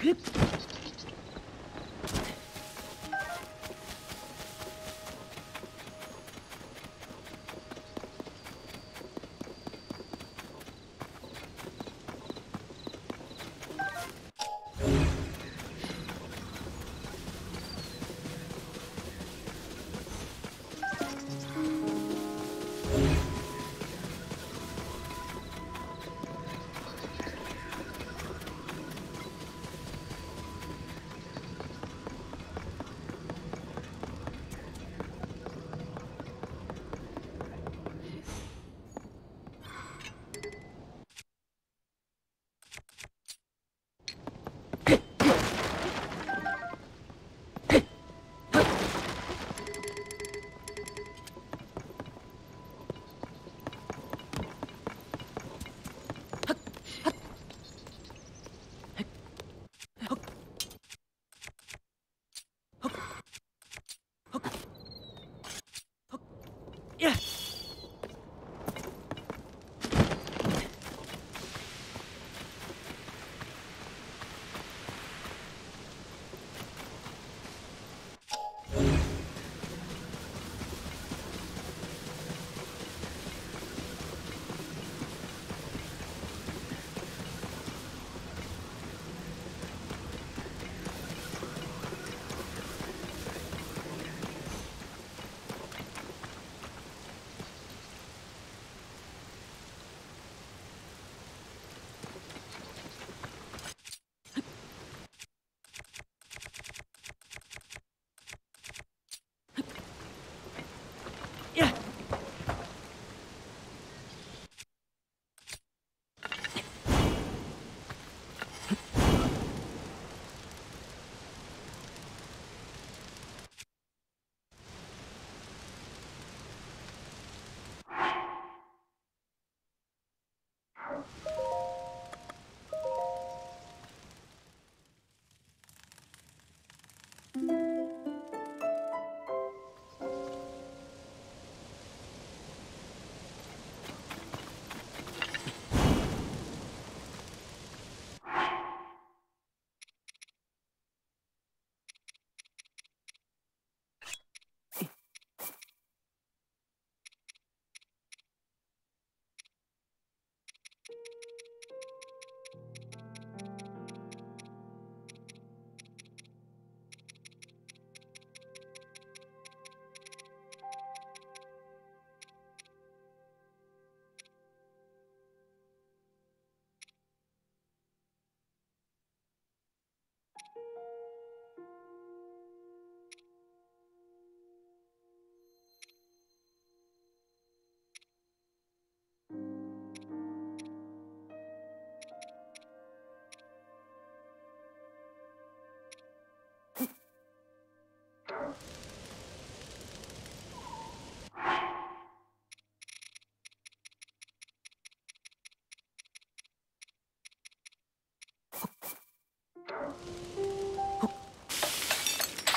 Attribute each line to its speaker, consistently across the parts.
Speaker 1: Clip.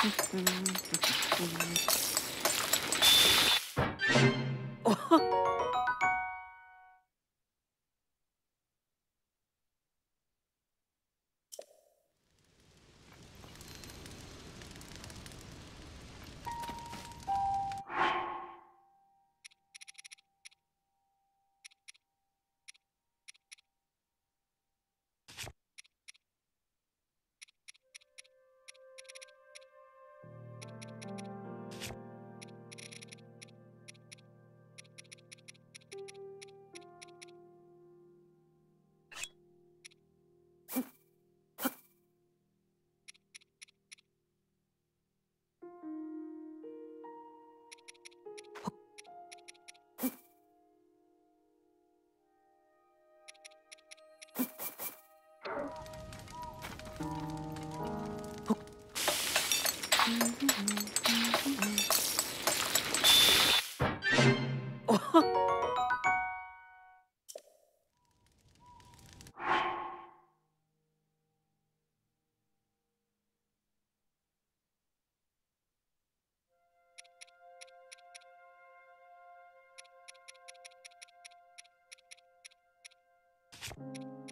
Speaker 1: Mm-hmm. Thank you.